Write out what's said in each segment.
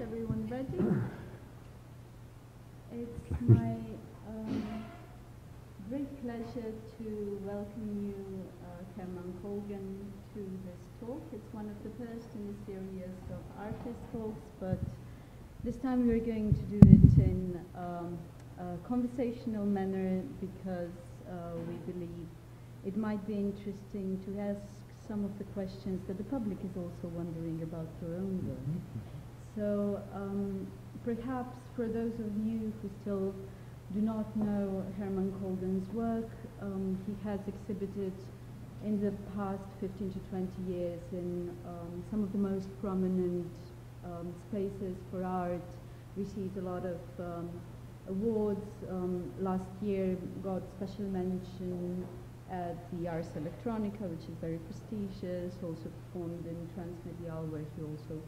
everyone ready? It's my um, great pleasure to welcome you, uh, Herman Kolgen, to this talk. It's one of the first in a series of artist talks, but this time we're going to do it in um, a conversational manner because uh, we believe it might be interesting to ask some of the questions that the public is also wondering about your own work. So um, perhaps for those of you who still do not know Herman Kolgen's work, um, he has exhibited in the past 15 to 20 years in um, some of the most prominent um, spaces for art, received a lot of um, awards. Um, last year got special mention at the Ars Electronica, which is very prestigious, also performed in Transmediale, where he also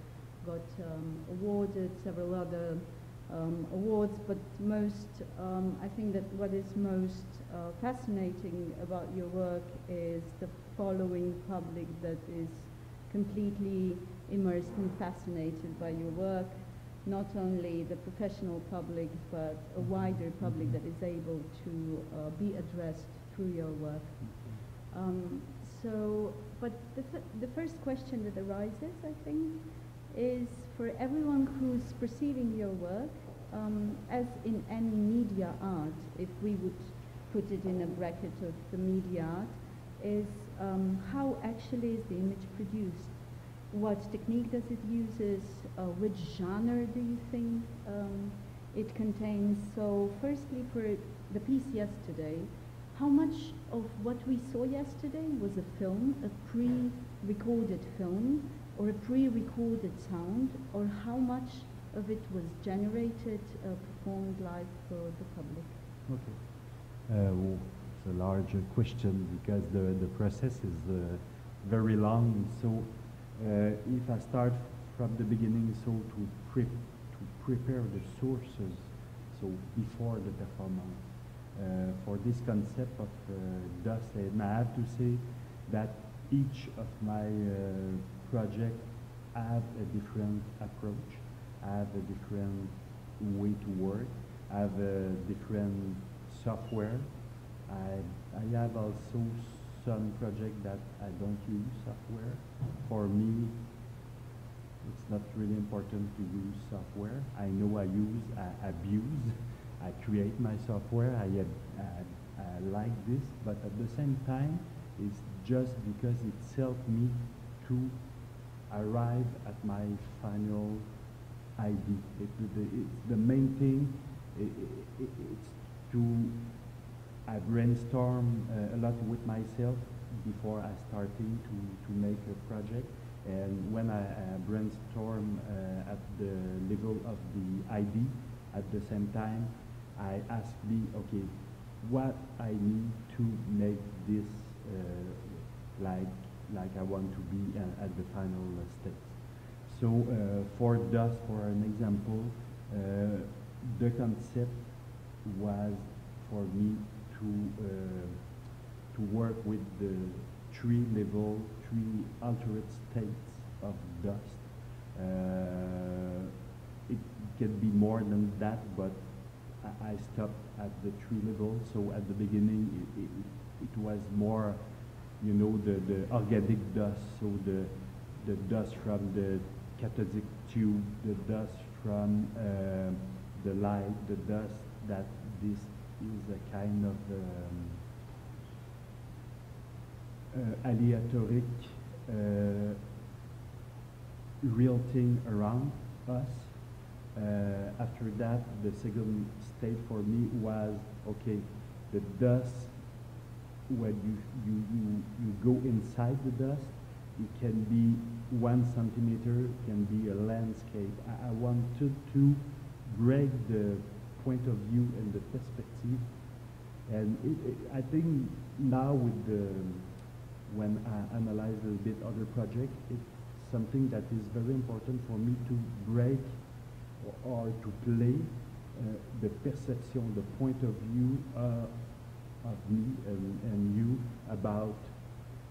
got um, awarded several other um, awards, but most, um, I think that what is most uh, fascinating about your work is the following public that is completely immersed and fascinated by your work, not only the professional public, but a wider public that is able to uh, be addressed through your work. Um, so, but the, the first question that arises, I think, is for everyone who's perceiving your work, um, as in any media art, if we would put it in a bracket of the media art, is um, how actually is the image produced? What technique does it use? Uh, which genre do you think um, it contains? So firstly, for the piece yesterday, how much of what we saw yesterday was a film, a pre-recorded film, or a pre-recorded sound, or how much of it was generated, uh, performed live for the public? Okay. Uh, well, it's a larger question because the, the process is uh, very long. So uh, if I start from the beginning, so to, pre to prepare the sources, so before the performance, uh, for this concept of uh, dust, and I have to say that each of my projects have a different approach, have a different way to work, have a different software. I, I have also some projects that I don't use software. For me, it's not really important to use software. I know I use, I abuse I create my software, I, I, I like this, but at the same time, it's just because it's helped me to arrive at my final idea. It, the, the main thing, it, it, it's to, I brainstorm uh, a lot with myself before I starting to, to make a project. And when I uh, brainstorm uh, at the level of the idea, at the same time, I ask me, okay, what I need to make this uh, like like I want to be uh, at the final state. So uh, for dust, for an example, uh, the concept was for me to uh, to work with the three level, three altered states of dust. Uh, it can be more than that, but I, stopped at the tree level. So at the beginning, it, it, it was more, you know, the, the organic dust. So the, the dust from the cathodic tube, the dust from uh, the light, the dust that this is a kind of um, uh, aleatoric uh, real thing around us. Uh, after that, the second state for me was, okay, the dust, when you, you, you, you go inside the dust, it can be one centimeter, can be a landscape. I, I wanted to break the point of view and the perspective. And it, it, I think now with the, when I analyze a little bit other projects, it's something that is very important for me to break or, or to play uh, the perception, the point of view uh, of me and, and, you about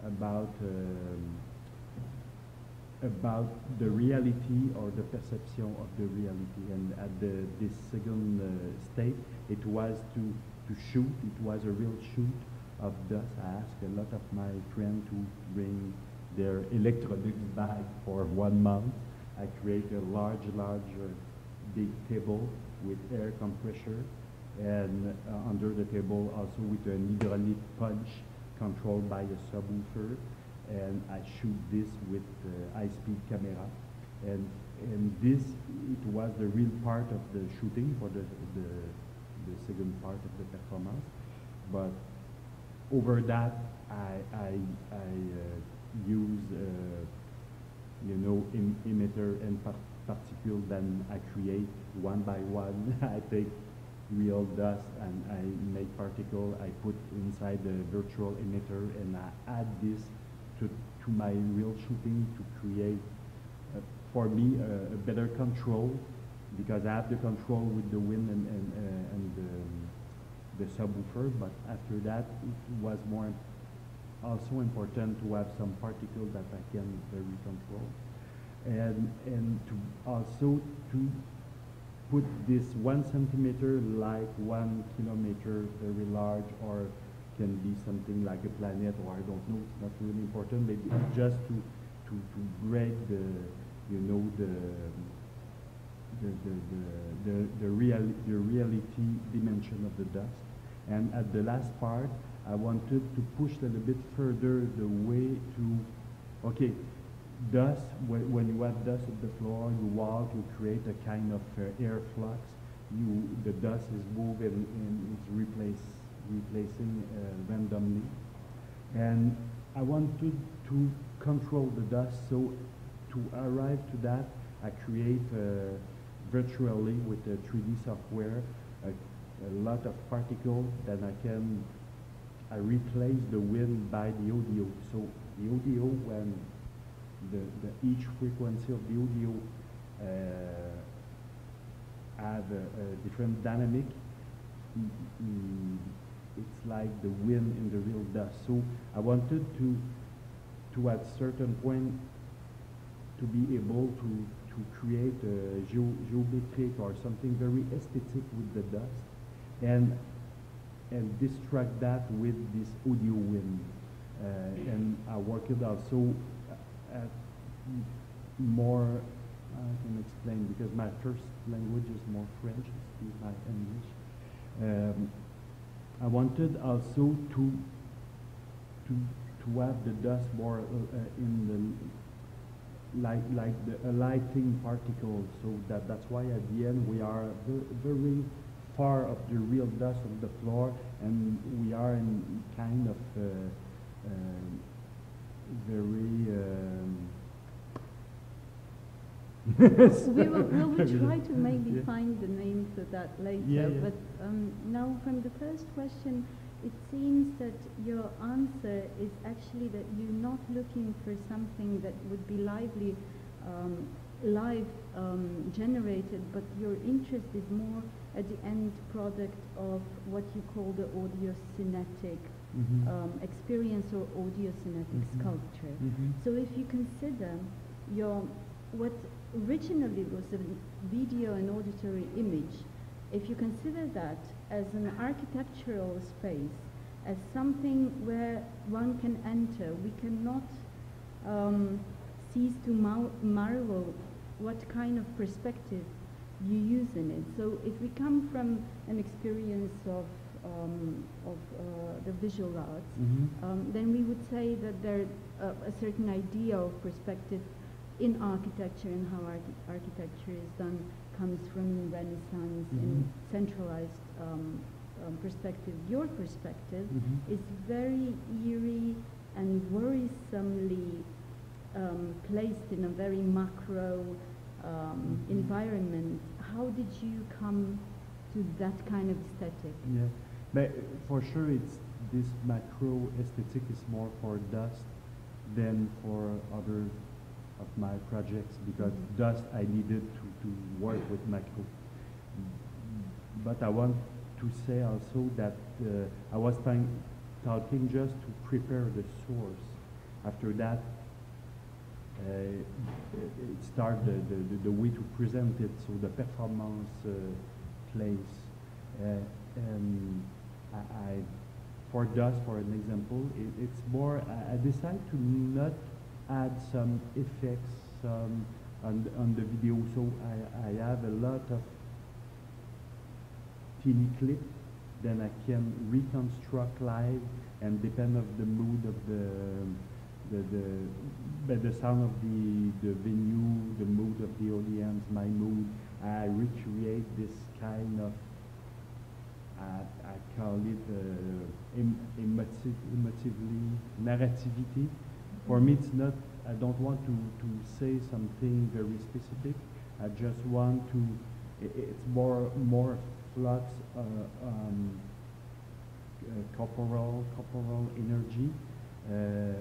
about um, about the reality or the perception of the reality. And at the, this second uh, state, it was to, to shoot, it was a real shoot of dust. I asked a lot of my friends to bring their electronics bag for one month. I create a large, large, uh, big table with air compressor and uh, under the table also with an hydraulic punch controlled by a subwoofer. And I shoot this with high-speed camera. And and this it was the real part of the shooting for the the, the second part of the performance. But over that I I, I uh, use uh, you know em emitter and par particle then I create one by one. I take real dust and I make particle I put inside the virtual emitter and I add this to, to my real shooting to create, uh, for me, uh, a better control because I have the control with the wind and, and, uh, and the, the subwoofer, but after that it was more also important to have some particles that I can very control. And, and to also to put this one centimeter like one kilometer very large or can be something like a planet or I don't know, it's not really important, maybe just to, to, to break the, you know, the, the, the, the, the, the, real, the reality dimension of the dust. And at the last part, I wanted to push a little bit further the way to, okay, dust, when, you have dust at the floor, you walk, you create a kind of uh, air flux, you, the dust is moving and, it's replaced replacing uh, randomly. And I wanted to control the dust, so to arrive to that, I create uh, virtually with the 3D software a, a, lot of particles that I can I replace the wind by the audio. So the audio, when the, the each frequency of the audio uh, have a, a different dynamic, it's like the wind in the real dust. So I wanted to, to at certain point, to be able to, to create a ge geometric or something very aesthetic with the dust, and and distract that with this audio wind. Uh, and I worked also at more, I can explain because my first language is more French, it's my English. Um, I wanted also to to to have the dust more uh, uh, in the like like the a lighting particle so that that's why at the end we are very far of the real dust of the floor and we are in kind of uh, uh very um, we will, we will try to maybe yeah. find the name for that later. Yeah, yeah. But um, now, from the first question, it seems that your answer is actually that you're not looking for something that would be lively, um, live um, generated, but your interest is more at the end product of what you call the audio kinetic mm -hmm. experience or audio kinetic mm -hmm. sculpture. Mm -hmm. So if you consider your what originally was a video and auditory image, if you consider that as an architectural space, as something where one can enter, we cannot um, cease to marvel what kind of perspective you use in it. So if we come from an experience of um, of uh, the visual arts, mm -hmm. um, then we would say that there's uh, a certain idea of perspective in architecture and how arch architecture is done comes from the Renaissance mm -hmm. in mm-hmm. centralized um, um, perspective. Your perspective mm -hmm. is very eerie and worrisomely um, placed in a very macro um, mm -hmm. environment. How did you come to that kind of aesthetic? Yeah, but for sure, it's this macro aesthetic is more for dust than for other of my projects because mm -hmm. thus I needed to, to work with macro. But I want to say also that uh, I was talking just to prepare the source. After that, uh, it start the, the, the, the way to present it, so the performance uh, place. Uh, and I, I, for dust, for an example, it, it's more, I, I decide to not add some effects some on, the- on the video, so I, I have a lot of teeny clip, then I can reconstruct live and depend of the mood of the, the, the, the sound of the, the venue, the mood of the audience, my mood, I recreate this kind of, I, I call it uh, em, emotive, emotively, narrativity. For me, it's not, I don't want to, to say something very specific. I just want to, it's more, more flux, uh, um, uh, corporal, corporal energy. Uh,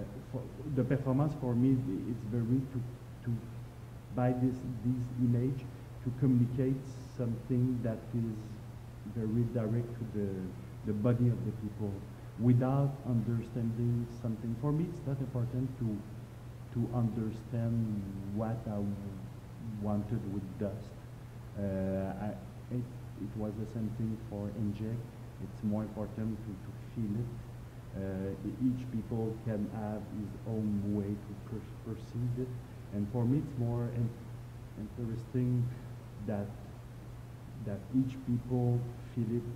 the performance for me, it's very to, to, by this, this image, to communicate something that is very direct to the, the body of the people without understanding something. For me, it's not important to, to understand what I wanted with dust. Uh, I, it, it was the same thing for inject. It's more important to, to feel it. Uh, each people can have his own way to per- perceive it. And for me, it's more in- interesting that that each people feel it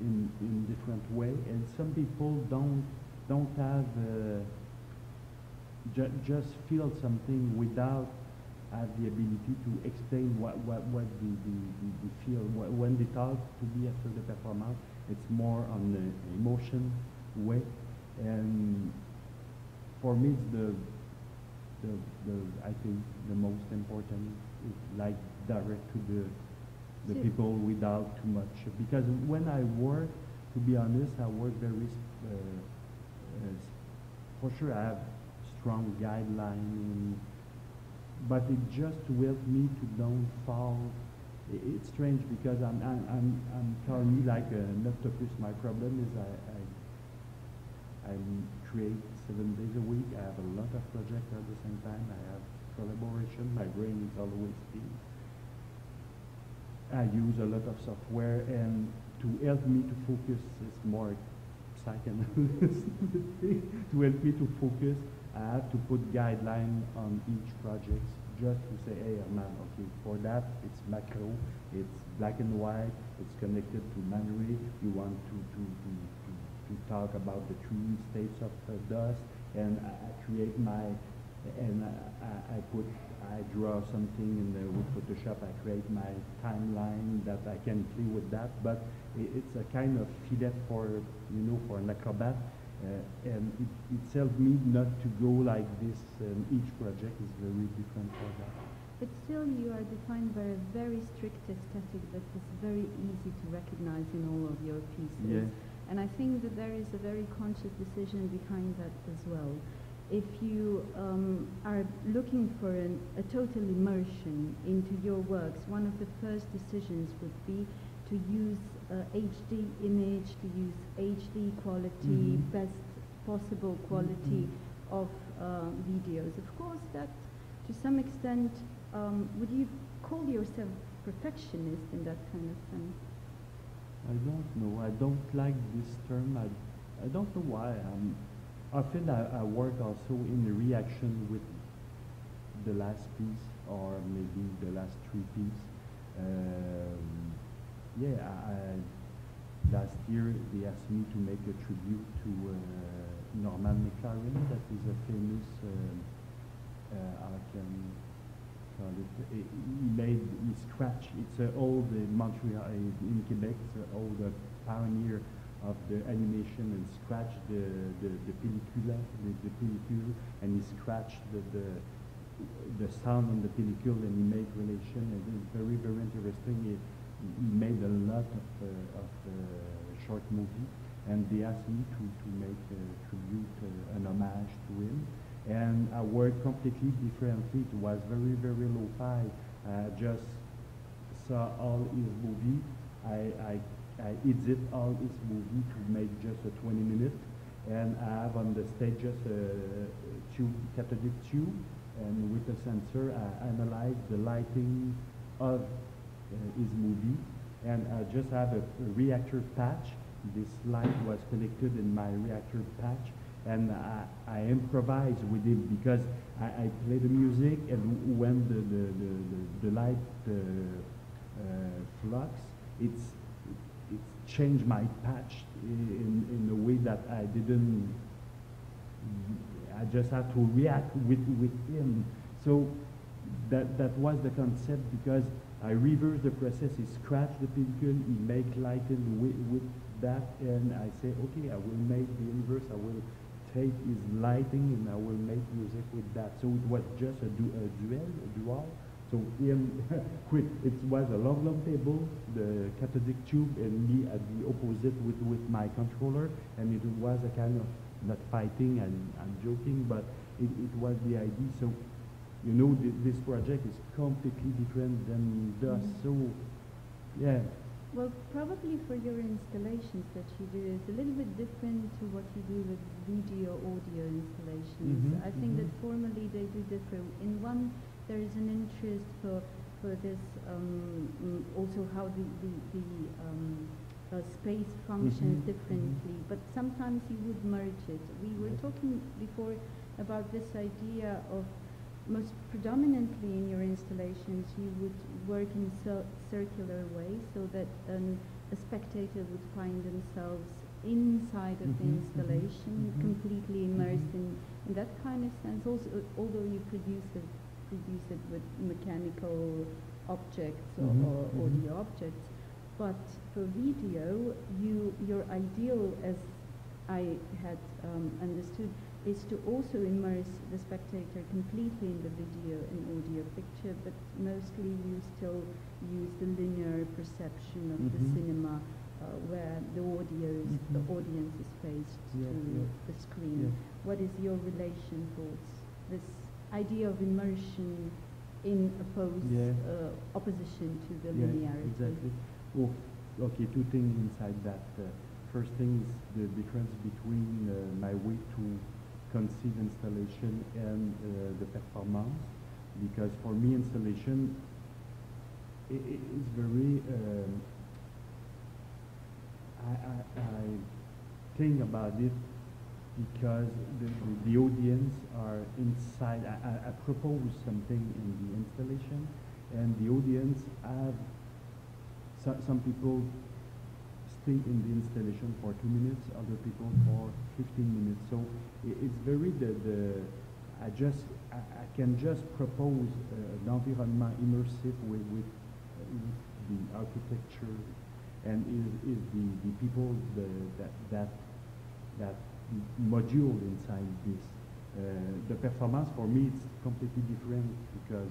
in in different way, and some people don't don't have uh, ju- just feel something without have the ability to explain what what what the the, the, the feel Wh- when they talk to me after the performance. It's more on the emotion way, and for me, it's the the, the I think the most important is like direct to the the people without too much because when I work, to be honest, I work very uh, uh, for sure I have strong guideline, but it just to help me to don't fall. It's strange because I'm I'm I'm, I'm currently like an octopus. My problem is I, I I create seven days a week. I have a lot of projects at the same time. I have collaboration. My brain is always spinning. I use a lot of software, and to help me to focus is more psychoanalyst thing. to help me to focus, I have to put guideline on each project just to say, hey, man, okay, for that it's macro, it's black and white, it's connected to memory. You want to to to to, to talk about the three states of uh, dust, and I, I create my and I- I put, I draw something in the, with Photoshop, I create my timeline that I can play with that, but i it's a kind of fillet for, you know, for an acrobat, uh, and it, it helps me not to go like this, and each project is very different for that. But still, you are defined by a very strict aesthetic that is very easy to recognize in all of your pieces. Yeah. And I think that there is a very conscious decision behind that as well. If you um, are looking for an, a total immersion into your works, one of the first decisions would be to use uh, HD image, to use HD quality, Mhm. best possible quality Mhm. of uh, videos. Of course, that to some extent, um, would you call yourself perfectionist in that kind of thing? I don't know. I don't like this term. I, I don't know why. Um, often I, I work also in the reaction with the last piece or maybe the last three piece. Um, yeah, I, I, last year they asked me to make a tribute to uh, Norman McLaren, that is a famous, um, uh, I can call it, uh, he made, he scratch, it's an old uh, Montreal, uh, in Quebec, it's an old uh, pioneer of the animation and scratch the, the, the pellicula, the, the pellicule, and he scratched the, the, the sound on the pellicule and he made relation, and it's very, very interesting. He, he made a lot of, uh, of uh, short movie, and they asked me to, to make a tribute, uh, an homage to him. And I worked completely differently. It was very, very low fi I just saw all his movie. I, I, I edit all his movie to make just a 20 minutes. And I have on the stage just a tube, cathodic tube. and with a sensor, I analyze the lighting of uh, his movie, and I just have a, a reactor patch. This light was connected in my reactor patch, and I, I improvise with him because I, I play the music, and when the the the, the, the light uh, uh, flux, it's it's changed my patch in in a way that I didn't. I just had to react with with him. So that that was the concept because I reverse the process. He scratch the pellicule, he make lighting with, with that, and I say, okay, I will make the inverse. I will take his lighting and I will make music with that. So it was just a, du a duel, a dual. So him, quick, it was a long, long table, the cathodic tube, and me at the opposite with, with my controller, and it was a kind of, not fighting, and I'm joking, but it, it was the idea. So, you know, th this project is completely different than Dust. Mhm. So, yeah, Well, probably for your installations that you do is a little bit different to what you do with video audio installations. Mhm, I think that mhm. formally they do differ. In one, there is an interest for for this um, mm, also how the the, the um, uh, space functions Mhm, mhm. differently. But sometimes you would merge it. We were talking before about this idea of most predominantly in your installations, you would work in cir- circular way so that um, a spectator would find themselves inside of the Mhm, mhm, installation, mhm. completely immersed in, in that kind of sense. Also, although you produce it, produce it with mechanical objects or, Mhm, or mhm. audio objects, but for video, you your ideal, as I had um, understood, is to also immerse the spectator completely in the video and audio picture, but mostly you still use the linear perception of the Mhm. cinema, uh, where the audio is, the Mhm. audience is faced Yeah, to yeah. the screen. Yeah. What is your relation towards this idea of immersion in oppose, Yeah. uh, opposition to the Yeah, linearity? Exactly. Oh, okay, two things inside that. Uh, first thing is the difference between uh, my way to conceive installation and uh, the performance. Because for me, installation is very. Um, I, I, I think about it because the, the, the audience are inside. I, I, propose something in the installation, and the audience have so, some people stay in the installation for two minutes, other people for 15 minutes. So i it's very the, the I just I, I can just propose uh, an environment immersive with, with, uh, with the architecture and is, is the, the people the, that that that module inside this. Uh, the performance for me is completely different because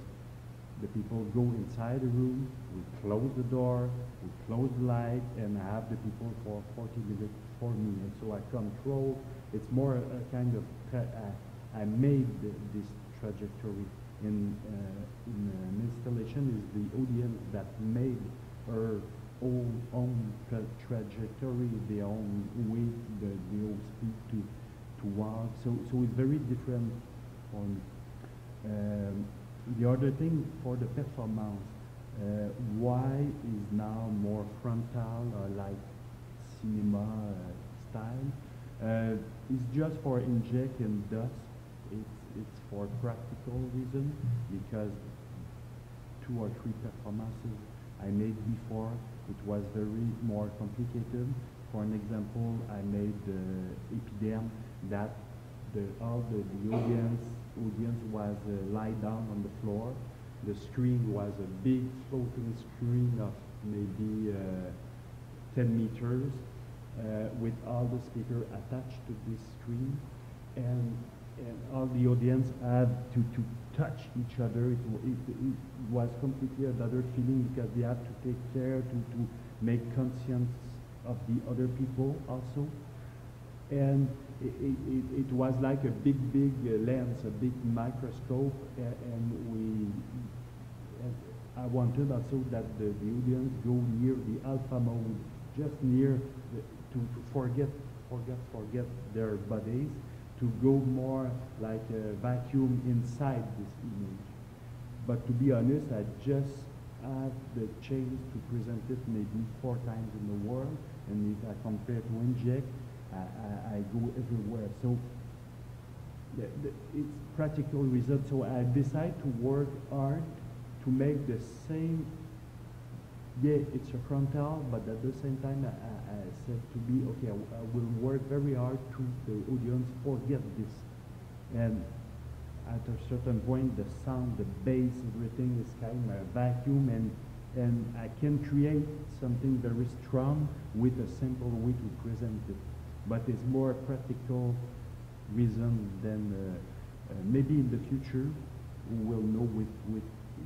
the people go inside the room, we close the door, we close the light, and I have the people for 40 minutes for me. And so I control, it's more a, kind of, I, I made the, this trajectory. In, uh, in an installation is the audience that made her own, own tra- trajectory, their own way, the, their own speed to, to walk. So, so it's very different me. Um, the other thing for the performance, uh, why is now more frontal or like cinema uh, style? Uh, it's just for injecting dust. It's, it's for practical reason because two or three performances I made before, it was very more complicated. For an example, I made the Epiderm that the, all the, the audience audience was uh, lie down on the floor. The screen was a big floating screen of maybe uh, 10 meters uh, with all the speaker attached to this screen and, and all the audience had to, to touch each other. It, it, it was completely another feeling because they had to take care to, to make conscience of the other people also and it, it, it, was like a big, big uh, lens, a big microscope, and we, and I wanted also that the, the audience go near the alpha mode, just near the, to, to forget, forget, forget their bodies, to go more like a vacuum inside this image. But to be honest, I just have the chance to present it maybe four times in the world, and if I compare to Inject, I, I, I go everywhere. So the, the, it's practical result. So I decide to work hard to make the same. Yeah, it's a frontal, but at the same time, I, I, said to be okay. I, I will work very hard to the audience forget this, and at a certain point, the sound, the bass, everything is kind of a vacuum, and and I can create something very strong with a simple way to present it. But it's more practical reason than uh, uh, maybe in the future we will know with, with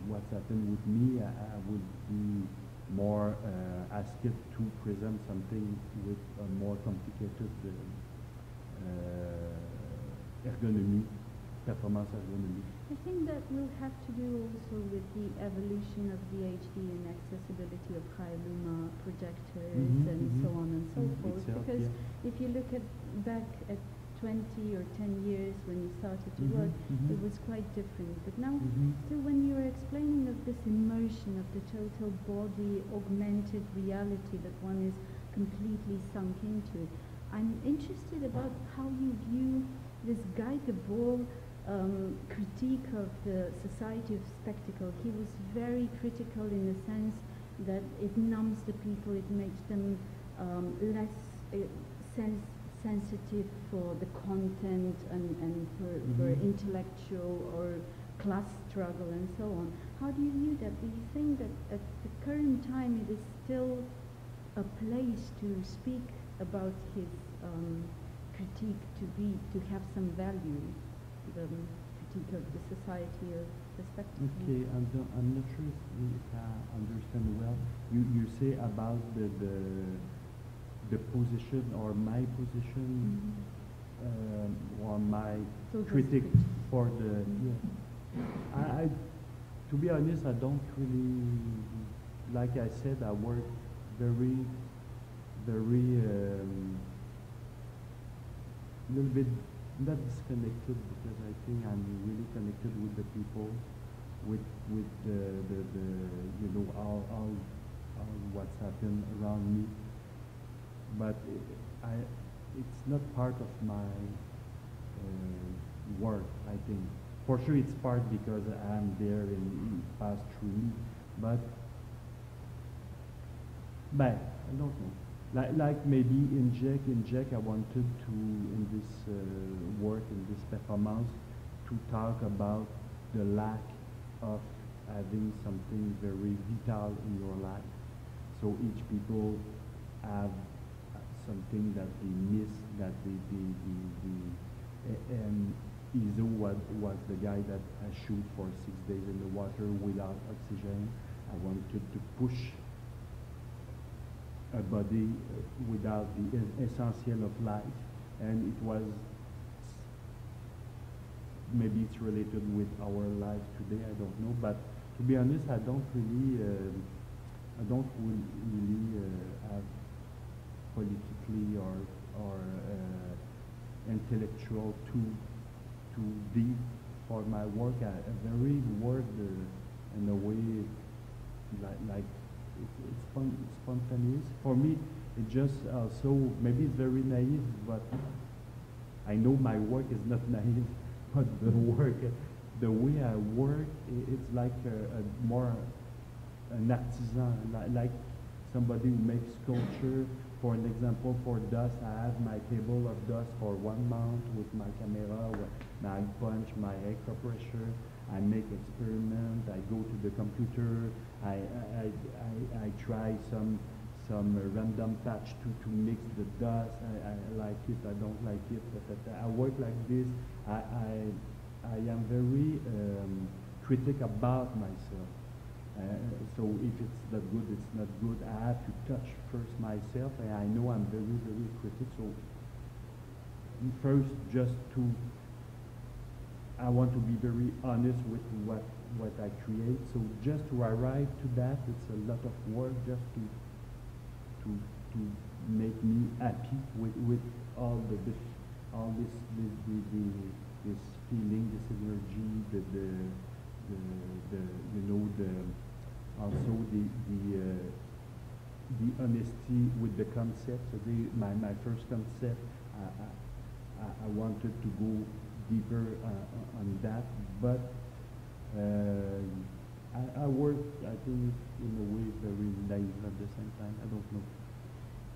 what's happened with me. I, I would be more uh, asked to present something with a more complicated uh, uh, ergonomy, performance ergonomy. I think that will have to do also with the evolution of the HD and accessibility of high luma projectors Mhm, and mhm. so on and so Mm, forth. itself, because yeah. if you look at back at 20 or 10 years when you started to Mhm, work, mhm. it was quite different. But now, Mhm. still, when you were explaining of this immersion of the total body augmented reality that one is completely sunk into, I'm interested about how you view this Guy Debord um, critique of the society of spectacle. He was very critical in the sense that it numbs the people, it makes them um, less uh, sens- sensitive for the content and, and for, for Mhm. intellectual or class struggle and so on. How do you view that? Do you think that at the current time it is still a place to speak about his um, critique to be to have some value, the um, critique of the society of the spectacle? Okay, I'm, I'm not sure if if I understand well. You, you say about the, the, the position or my position Mhm. um, or my So critic for the, yeah. I, I, to be honest, I don't really, like I said, I work very, very, um, little bit not disconnected because I think I'm really connected with the people, with with the the, the you know all, all all what's happened around me. But i it's not part of my uh, work. I think for sure it's part because I'm there in passed through but but I don't know. Like, like maybe Inject, in Jack, I wanted to, in this uh, work, in this performance, to talk about the lack of having something very vital in your life. So each people have uh, something that they miss, that they, they, they, they a- and Izo was, was the guy that I shoot for six days in the water without oxygen. I wanted to push a body uh, without the es- essential of life, and it was maybe it's related with our life today. I don't know, but to be honest, I don't really, uh, I don't really uh, have politically or or uh, intellectual too too deep for my work. I, I very work uh, in a way like like it's, it's spon- spontaneous. For me, it just also maybe it's very naive, but I know my work is not naive, but the work, the way I work, it's like a, a more an artisan, li- like somebody who makes sculpture. For an example, for dust, I have my table of dust for one month with my camera, I punch my extra pressure. I make experiment. I go to the computer. I I, I, I try some some random patch to, to mix the dust. I, I like it. I don't like it. I work like this. I I, I am very um, critic about myself. Uh, so if it's not good, it's not good. I have to touch first myself, and I know I'm very, very critic. So first, just to, I want to be very honest with what what I create. So just to arrive to that, it's a lot of work just to to to make me happy with with all the dif- all this, this the, the, this feeling, this energy, the, the, the, the you know, the, also the, the, uh, the honesty with the concept. So the, my, my first concept, I, I, I wanted to go deeper uh, on that, but uh, I, I work, I think, in a way very naive at the same time. I don't know.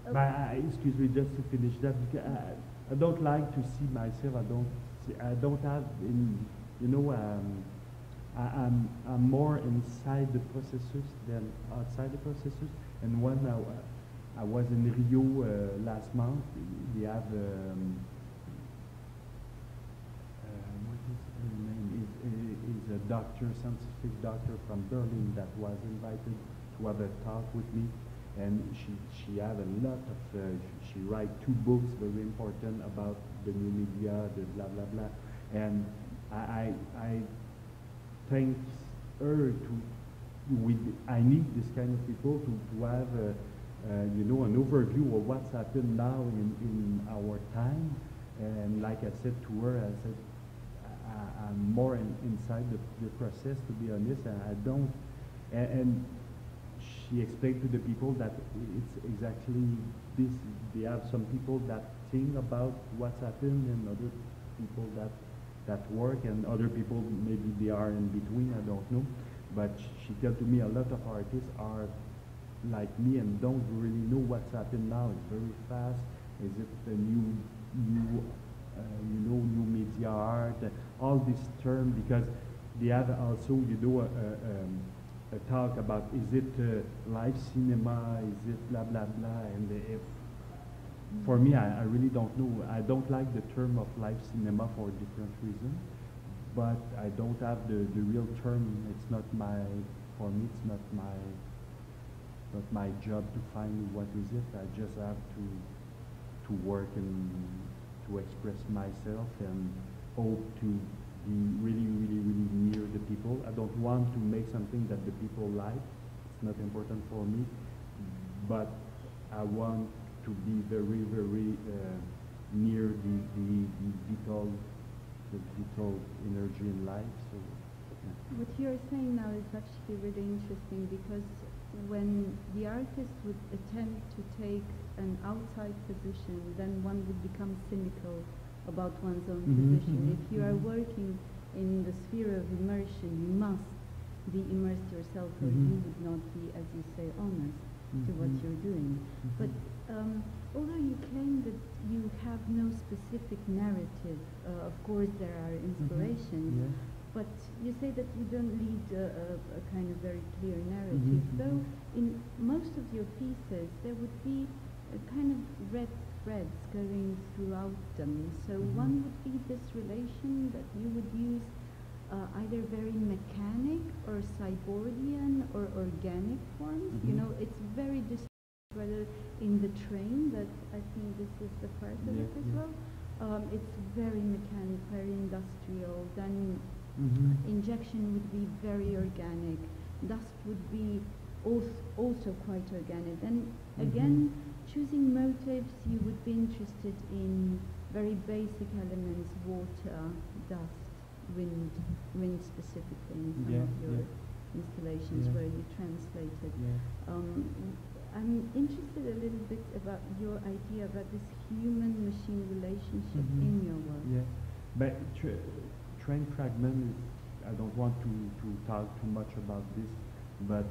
Oh. But I, excuse me, just to finish that, because I, I don't like to see myself. I don't, see, I don't have in, you know, um, I'm, I'm more inside the processes than outside the processes. And when I, I was in Rio uh, last month, they have, um, uh, name? Is, is a doctor, scientific doctor from Berlin that was invited to have a talk with me and she she had a lot of uh, she, she write two books very important about the new media the blah blah blah and I I, I thanks her to with I need this kind of people to, to have a, uh, you know an overview of what's happened now in, in our time and like I said to her I said I, I'm more in, inside the, the process to be honest and I don't and, and she explained to the people that it's exactly this. They have some people that think about what's happened and other people that that work and other people maybe they are in between, I don't know. But she told to me a lot of artists are like me and don't really know what's happening now. It's very fast. Is it the new, new, uh, you know, new media art? All this term because they have also, you know, a, a, um, a talk about is it uh, live cinema, is it blah blah blah, and if for me, I, I really don't know. I don't like the term of live cinema for different reasons, but I don't have the, the real term. It's not my, for me, it's not my, not my job to find what is it. I just have to, to work and to express myself and hope to be really, really, really near the people. I don't want to make something that the people like. It's not important for me, but I want to be very, very uh, near the, the, the vital, the vital energy in life. So, yeah. What you're saying now is actually really interesting because when the artist would attempt to take an outside position, then one would become cynical about one's own Mhm, position. mhm, If you are mhm. working in the sphere of immersion, you must be immersed yourself, or Mhm. you would not be, as you say, honest to what Mhm. you're doing. But um, although you claim that you have no specific narrative, uh, of course there are inspirations, Yeah. but you say that you don't lead a, a, a kind of very clear narrative. Though mhm. in most of your pieces there would be a kind of red threads going throughout them. So one would be this relation that you would use uh, either very mechanic or cyborgian or organic forms. You Mhm. know, it's very distinct whether in the train that I think this is the part of Yeah, it as yeah. well. Um, it's very mechanic, very industrial. Then Mhm. injection would be very organic. Dust would be also, also quite organic. Then again, choosing motives, you would be interested in very basic elements, water, dust, wind, wind specifically in some Yeah, of your yeah. installations Yeah. where you translated. Um, I'm interested a little bit about your idea about this human-machine relationship Mhm. in your work. Yeah, but tra- train fragment is, I don't want to, to talk too much about this, but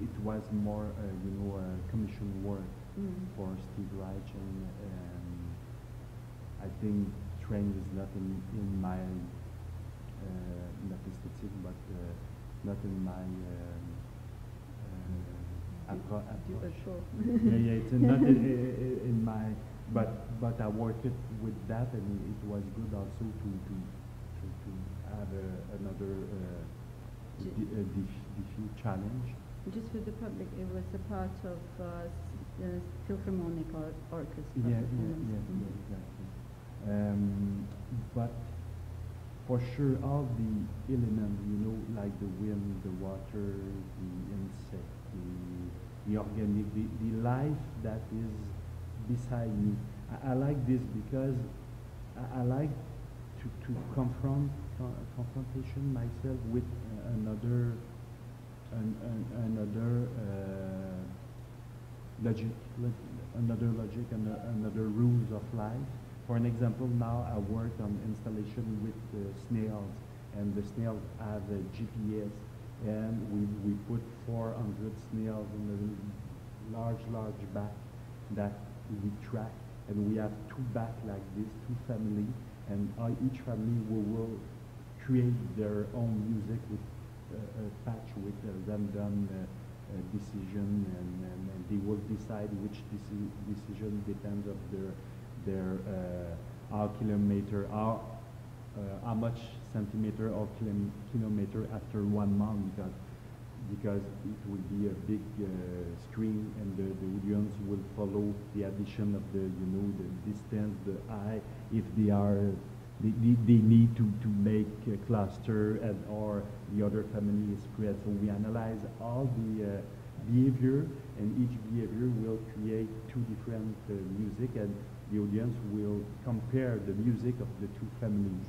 it was more, uh, you know, uh, commission work Mm. for Steve Reich, and um, I think train is not in, in my, uh, not aesthetic, but uh, not in my um, uh, appro- approach. yeah, yeah, it's not in, in, in my, but but I worked with that, and it was good also to to to, to have another uh, Ju- di- a dif- diffuse challenge. Just for the public, it was a part of uh, the Philharmonic or- Orchestra. Yeah, yeah, yeah, Mhm. yeah, exactly. Um, but for sure, all the elements, you know, like the wind, the water, the insect, the, the organic, the, the life that is beside me. I, I like this because I, I like to, to confront con- confrontation myself with uh, another an, an, another uh, logic, another logic, and another rules of life. For an example, now I work on installation with uh, snails, and the snails have a GPS, and we, we put 400 snails in a large, large bag that we track, and we have two back like this, two family, and each family will, will create their own music with uh, a patch with a random uh, uh, decision, and, and, and they will decide which deci- decision depends of their their uh, how kilometer, how uh, how much centimeter or kilom- kilometer after one month because because it will be a big uh, screen and the, the audience will follow the addition of the you know the distance the eye if they are they, they, they need to, to make a cluster and or the other family is spread so we analyze all the uh, behavior and each behavior will create two different uh, music and the audience will compare the music of the two families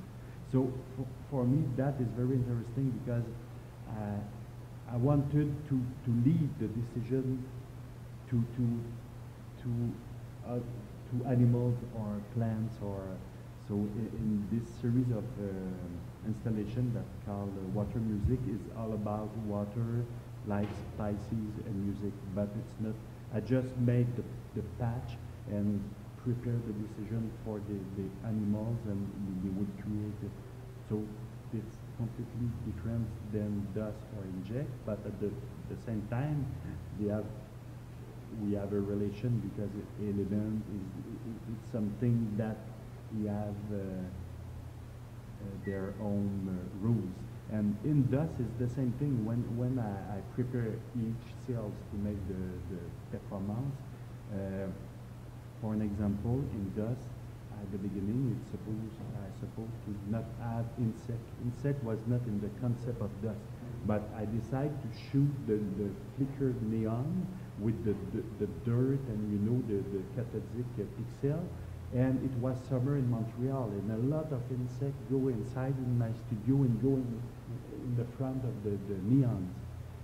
so for, for me that is very interesting because uh, I wanted to, to lead the decision to to to uh, to animals or plants or so in, in this series of uh, installation that called uh, water music is all about water, like spices and music, but it's not. I just made the, the patch and prepare the decision for the, the animals and they would create it. So it's completely different than dust or inject, but at the, the same time, they have we have a relation because element is it, it's something that we have uh, uh, their own uh, rules. And in dust is the same thing. When when I, I prepare each cells to make the, the performance, uh, for an example, in dust, at the beginning, it's supposed I supposed to not have insect. Insect was not in the concept of dust, but I decided to shoot the, the flickered neon with the, the, the dirt and you know the, the cathodic uh, pixel. And it was summer in Montreal, and a lot of insects go inside in my studio and go in, in the front of the, the neons.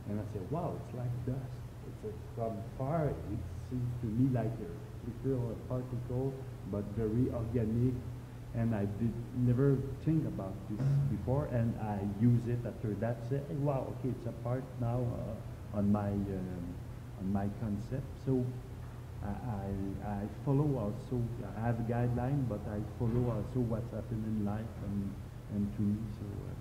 And I said, wow, it's like dust. It's a, from far, it seems to me like a a particle, but very organic. And I did never think about this before, and I use it after that. Say, hey, wow, okay, it's a part now uh, on my um, on my concept. So I, I, follow also. I have a guideline, but I follow also what's happening in life and and to me. So. Uh,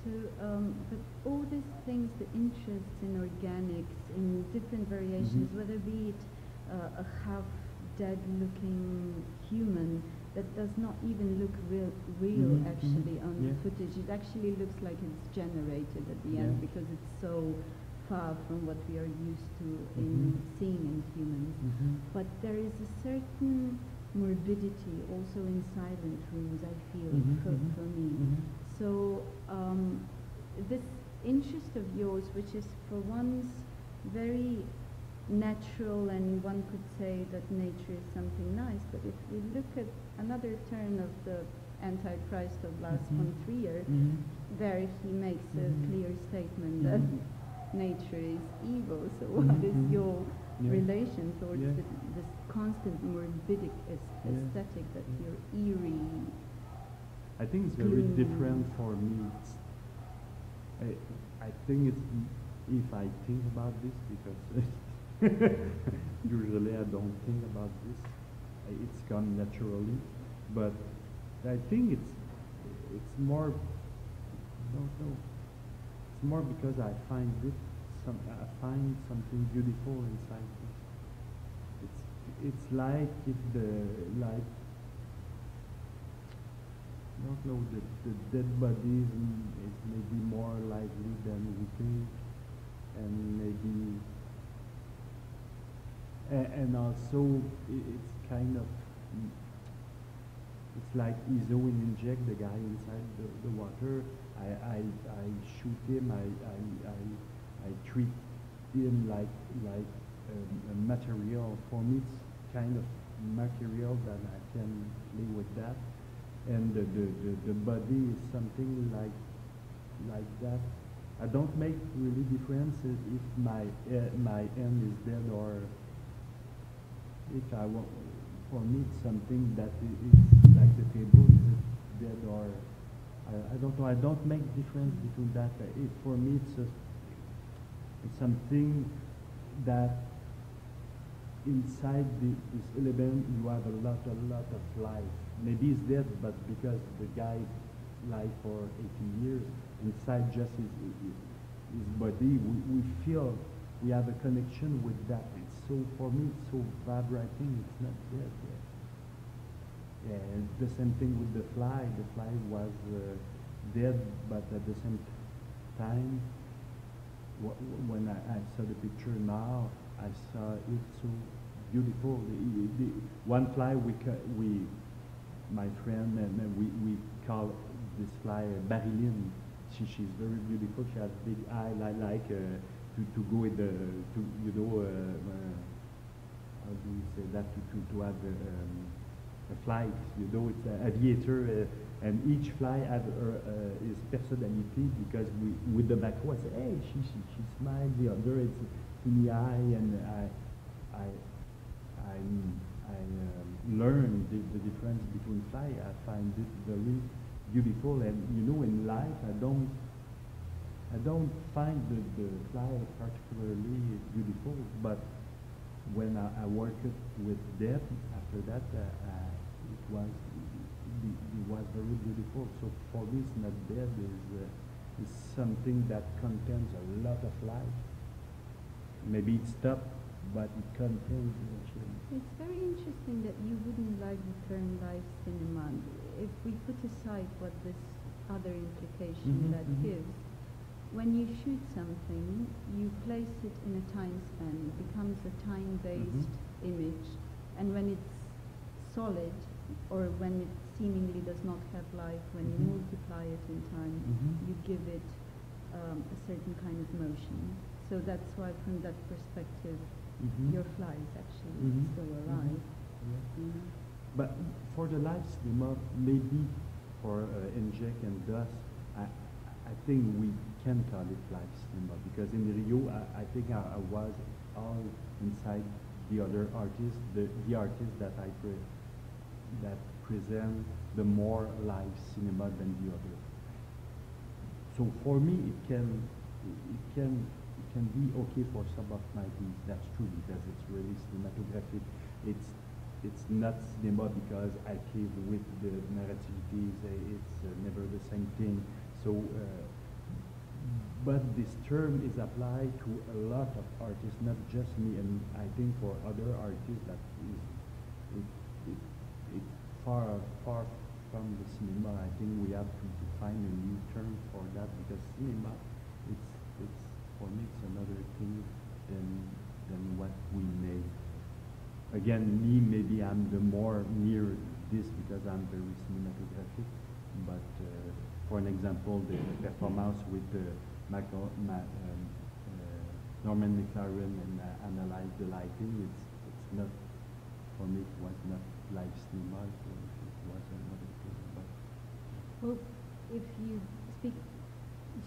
So, um, but all these things, the interests in organics, in different variations, Mhm. whether be it uh, a half dead looking human that does not even look real, real Mhm, mhm, actually on the footage, it actually looks like it's generated at the Yeah. end because it's so far from what we are used to in Mhm. seeing in humans. But there is a certain morbidity also in silent rooms, I feel, for, for me. So um, this interest of yours, which is for once very natural, and one could say that nature is something nice, but if we look at another turn of the Antichrist of Lars Mhm. von Trier, Mhm. there he makes a Mhm. clear statement that nature is evil. So what is your Yeah. relation towards Yeah. the, this constant morbidic aes- Yeah. aesthetic that you're eerie? I think it's very different for me. I, I think it's if I think about this because usually I don't think about this. I- It's come naturally, but I think it's it's more. No, no. It's more because I find it some I find something beautiful inside this. It's it's like if the like I don't know, the, the dead bodies mm, is maybe more likely than we think, and maybe, and, and also it's kind of, it's like Izo and inject the guy inside the, the water. I, I, I shoot him, I, I, I, I treat him like, like um, a material. For me, it's kind of material that I can play with that. And the, the, the, the body is something like like that. I don't make really difference if if my uh, my end is dead or if I want. For me, something that is like the table is dead or I, I don't know. I don't make difference between that. It, for me, it's just it's something that inside the, this element you have a lot, a lot of life. Maybe he's dead, but because the guy live for 80 years, inside just his, his body, we, we feel we have a connection with that. So, for me, it's so vibrating, it's not dead yet. Yeah, the same thing with the fly. The fly was uh, dead, but at the same time, wh- wh- when I, I saw the picture now, I saw it so beautiful. The, the, one fly we we, my friend and uh, we, we call this fly uh. She she's very beautiful. She has big eye like like uh, to to go with the to you know uh, uh, how do you say that to to to have a, um, a flight. You know it's an aviator. Uh, and each fly has her, his personality because we, with the macro, I say, hey, she, she, she smiles, the other it's in the eye, and I, I, I, I um, learn the, the difference between fly. I find it very beautiful, and you know, in life, I don't, I don't find the, the fly particularly beautiful, but when I, I worked with Deb, after that, uh, uh, it was it, it was very beautiful. So for me, it's not dead. is uh, is something that contains a lot of life. Maybe it's tough, but it contains. actually. It's very interesting that you wouldn't like the term live cinema. If we put aside what this other implication Mhm, that mhm. gives, when you shoot something, you place it in a time span. It becomes a time-based image, and when it's solid, or when it seemingly does not have life, when you Mhm. multiply it in time, Mhm. you give it um, a certain kind of motion. So that's why, from that perspective, Mhm. your fly is actually Mhm. still Mhm. alive. Yeah. you. But for the live cinema, maybe for uh, Inject and Dust, I, I think we can call it live cinema because in Rio, I, I think I, I was all inside the other artists, the, the artists that I pre- that present the more live cinema than the other. So for me, it can it can it can be okay for some of my piece. That's true because it's really cinematographic. It's it's not cinema because I play with the narrativities. It's uh, never the same thing. So, uh, but this term is applied to a lot of artists, not just me. And I think for other artists that is it, it, it's far far from the cinema. I think we have to, find a new term for that because cinema, it's it's for me it's another thing than than what we make. Again, me maybe I'm the more near this because I'm very cinematographic. But uh, for an example, the, the performance with the Ma, um, uh, Norman McLaren and uh, analyze the lighting, it's it's not for me. It was not live cinema. It was, it was another thing. But Well, if you speak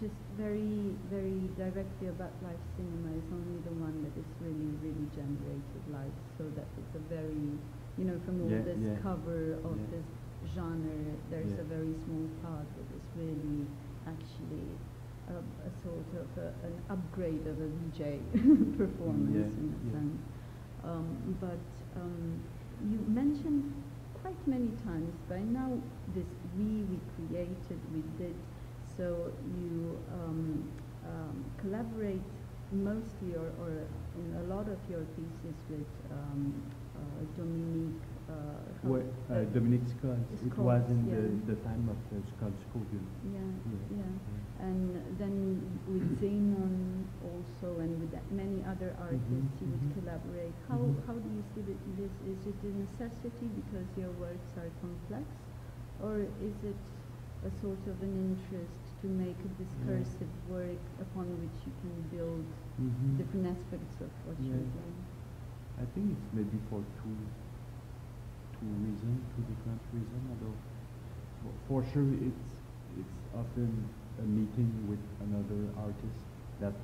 just very, very directly about live cinema, it's only the one that is really, really generated live, so that it's a very, you know, from all Yeah, this yeah, cover of yeah. this genre, there's Yeah. a very small part that is really actually a, a sort of a, an upgrade of a VJ performance Yeah, in a yeah. sense. Um, but um, you mentioned quite many times by now this we, we created, we did. So you um, um, collaborate mostly or, or in a lot of your pieces with um, uh, Dominique. Uh, Well, uh, uh, Dominique Skoltz, it was in yeah. the, the time of uh, Skoltz Kolgen. Yeah, Yeah, yeah. yeah. And then with Zenon also, and with many other artists, you would mhm. collaborate. How Mhm. how do you see this? Is it a necessity because your works are complex, or is it a sort of an interest to make a discursive work upon which you can build Mhm. different aspects of what you're doing? I think it's maybe for two two reason, two different reason, Although for- for sure it's it's often a meeting with another artist that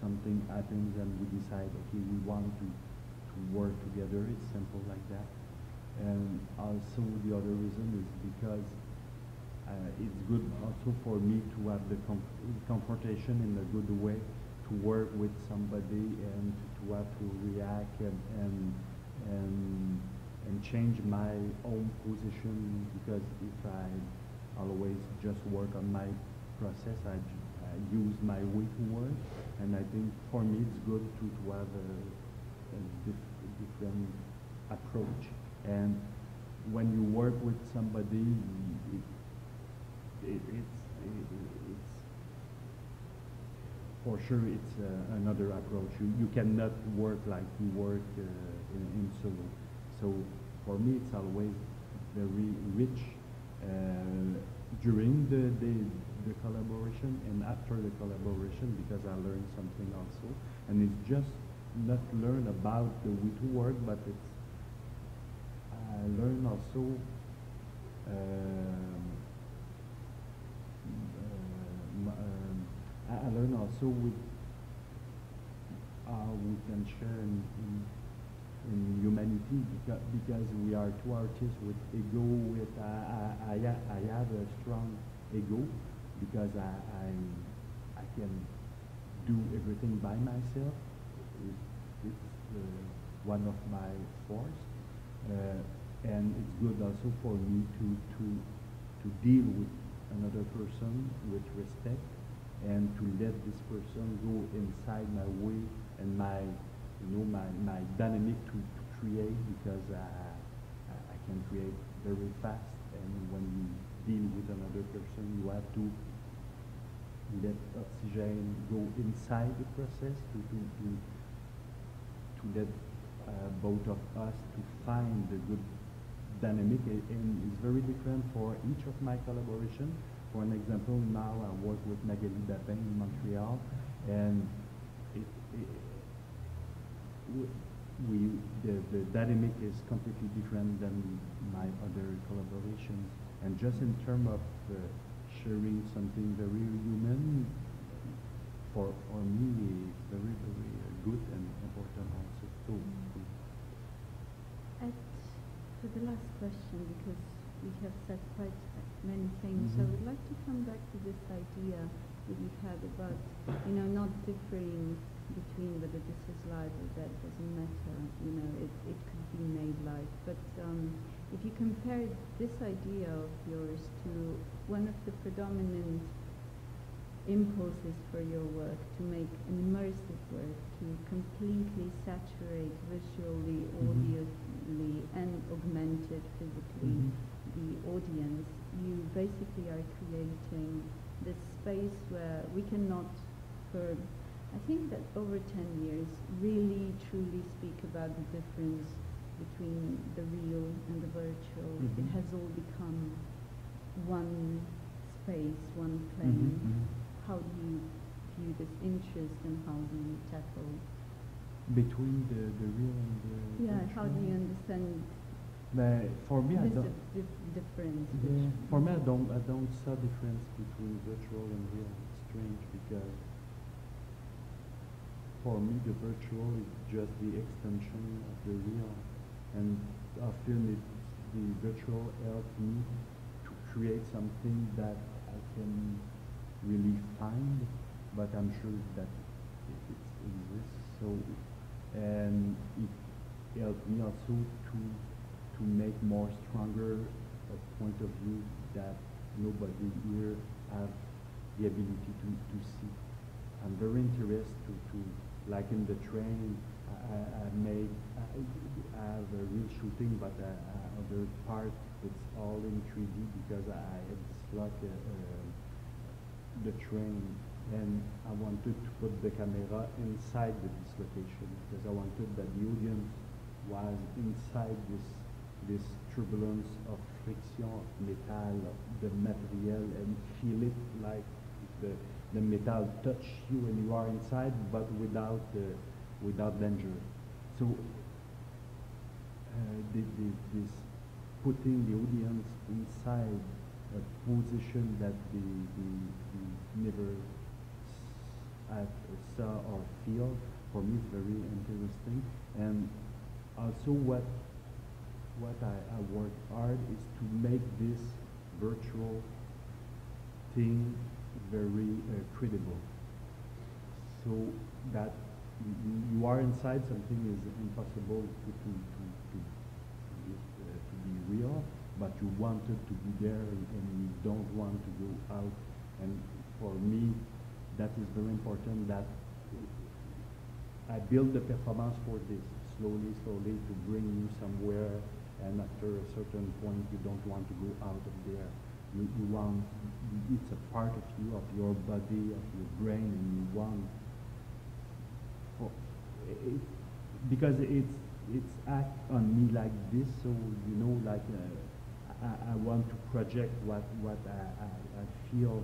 something happens and we decide okay we want to to work together. It's simple like that. And also the other reason is because uh, it's good also for me to have the com- confrontation in a good way to work with somebody and to, to have to react and and and and change my own position because if I always just work on my process I use my way to work and I think for me it's good to, to have a, a dif- different approach and when you work with somebody it, it, it's it, it's for sure it's uh, another approach. You, you cannot work like you work uh, in, in solo. So for me it's always very rich uh, during the, the, the collaboration and after the collaboration because I learn something also. And it's just not learn about the way to work but it's I learn also um, uh, um, I, learn also with how we can share in, in humanity because, because we are two artists with ego with I, I, I, I have a strong ego because I, I, I can do everything by myself. It's, it's uh, one of my force. Uh, and it's good also for me to, to, to deal with another person with respect and to let this person go inside my way and my, you know, my, my dynamic to, to create because I, I I can create very fast and when you deal with another person you have to let oxygen go inside the process to, to, to, to let uh, both of us to find the good dynamic and it's very different for each of my collaboration. For an example, now I work with Magali Babin in Montreal and it, it we, the, the dynamic is completely different than my other collaborations. And just in terms of uh, sharing something very human, for, for me, it's very, very uh, good and important also. So, At, for the last question, because we have said quite many things, I Mhm. would like to come back to this idea that we've had about, you know, not differing between whether this is live or that doesn't matter. You know, it, it could be made live. But um, if you compare this idea of yours to one of the predominant impulses for your work to make an immersive work, to completely saturate visually, Mhm. audibly, and augmented physically Mhm. the audience, you basically are creating this space where we cannot, for I think that over 10 years, really truly speak about the difference between the real and the virtual. It Mhm. has all become one space, one Mhm, plane. mhm. How do you view this interest and how do you tackle? Between the, the real and the Yeah, how do you virtual? understand But for me, I don't. dif- difference? Yeah, for me, I don't, I don't saw difference between virtual and real. It's strange because for me, the virtual is just the extension of the real, and uh, often it's the virtual helps me to create something that I can really find, but I'm sure that it, it exists. So, and it helped me also to to make more stronger a point of view that nobody here have the ability to, to see. I'm very interested to, to like in the train, I, I, I made, I, have a real shooting, but uh, uh, other part, it's all in 3D because I, like a, uh, the train. And I wanted to put the camera inside the dislocation because I wanted that the audience was inside this this turbulence of friction of metal, of the material, and feel it like the the metal touch you when you are inside, but without uh, without danger. So uh, the, the, this putting the audience inside a position that they, they, they never have, saw or feel, for me it's very interesting. And also what what I, I work hard is to make this virtual thing very uh, credible. So that you, are inside something is impossible to, to, to, to, to be real, but you wanted to be there and you don't want to go out. And for me, that is very important that I build the performance for this, slowly, slowly to bring you somewhere, and after a certain point, you don't want to go out of there. You, you want, it's a part of you, of your body, of your brain, and you want, for, it, because it's, it's act on me like this, so, you know, like, uh, I, I want to project what, what I, I, I feel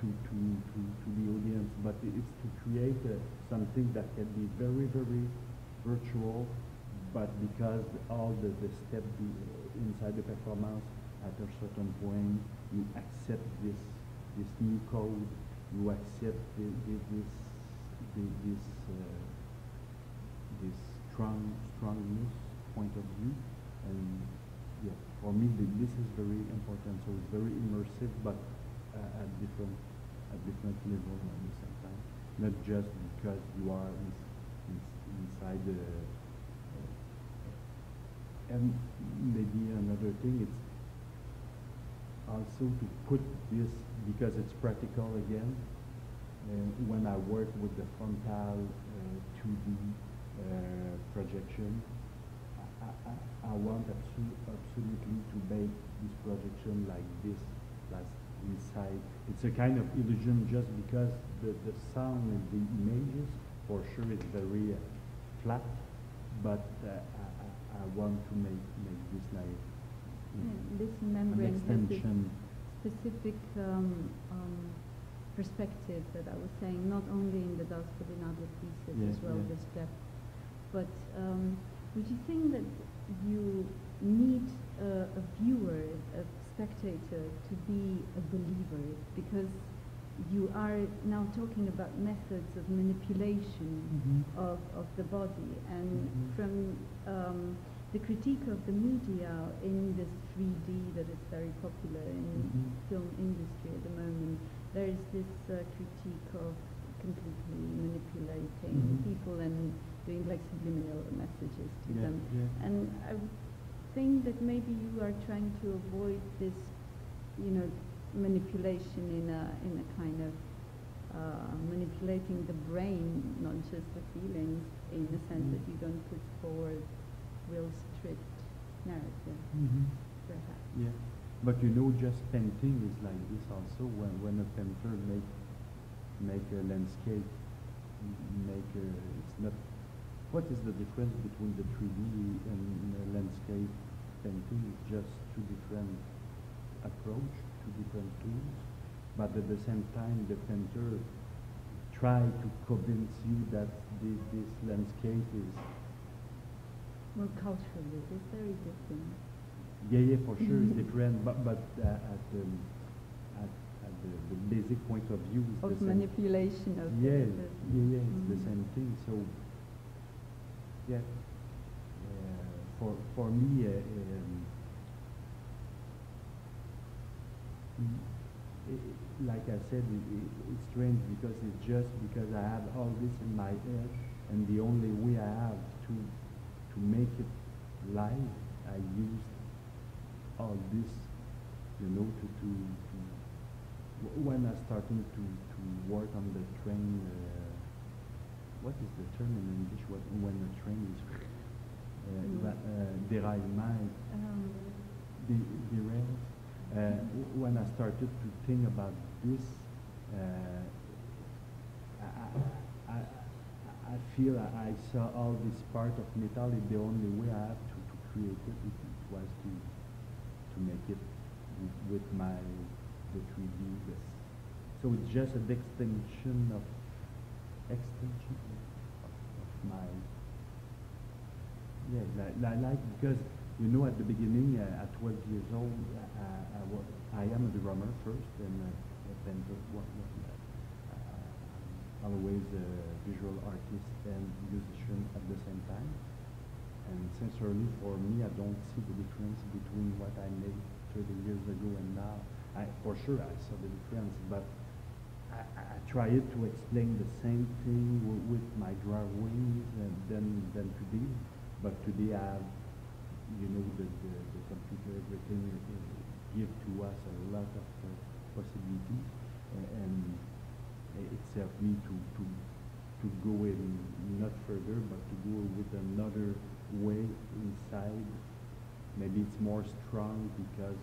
to, to, to, to the audience, but it's to create uh, something that can be very, very virtual, but because all the, the steps inside the performance, at a certain point, you accept this, this new code, you accept the, the, this, the, this, uh, this strong, strongness point of view, and yeah, for me, this is very important, so it's very immersive, but uh, at different at different level at the same time. Not just because you are in, in, inside the. Uh, and maybe another thing, it's also to put this because it's practical again. Uh, when I work with the frontal uh, 2D uh, projection, I, I, I want absol absolutely to make this projection like this, like inside. It's a kind of illusion just because the, the sound and the images, for sure, is very uh, flat, but uh, I, I, I want to make, make this like Yeah, this an membrane has this extension. specific um, um, perspective that I was saying, not only in the dust but in other pieces Yeah, as well, yeah. this depth. But um, would you think that you need a, a viewer, a spectator, to be a believer? Because you are now talking about methods of manipulation Mhm. of, of the body, and Mhm. from um, the critique of the media in this 3D that is very popular in Mhm. film industry at the moment, there is this uh, critique of completely manipulating Mhm. people and doing like subliminal messages to Yeah, them. yeah. And I think that maybe you are trying to avoid this, you know, manipulation in a in a kind of uh, manipulating the brain, not just the feelings, in the sense Mhm. that you don't put forward real strict narrative, Mhm. perhaps. Yeah, but you know, just painting is like this also. When when a painter make make a landscape, make a, it's not. What is the difference between the 3D and uh, landscape painting? It's just two different approach, two different tools, but at the same time, the painter try to convince you that the, this landscape is More culturally, it is very different. Yeah, yeah, for sure it's Mhm. different, but but uh, at the at, at the, the basic point of view is Of the same. manipulation of Yeah, the- yeah, yeah, it's the Mhm. same thing. So yeah, uh, for for me, uh, um, mm, like I said, it, it, it's strange because it's just because I have all this in my head, and the only way I have to to make it live, I used all this, you know, to to, to when I starting to to work on the train. Uh, what is the term in English? What when the train is uh, Mm. uh, déraillement, Um, de- derails. Uh, when I started to think about this, uh, I, I, I, I feel I, I saw all this part of metal. The only way I have to, to create it, it, was to to make it with, my the 3D. This. So it's just an extension of extension of, of my yeah, like, like, like because you know, at the beginning, uh, at 12 years old, uh, I, wa- I am a drummer first and a. What, what, always a visual artist and musician at the same time. And sincerely, for me, I don't see the difference between what I made 30 years ago and now. I, for sure, I saw the difference, but I, I tried to explain the same thing with my drawings and then, then today. But today I have, you know, the, the, the computer, everything uh, give to us a lot of uh, possibilities. And it's helped me to, to, to go in not further, but to go with another way inside. Maybe it's more strong because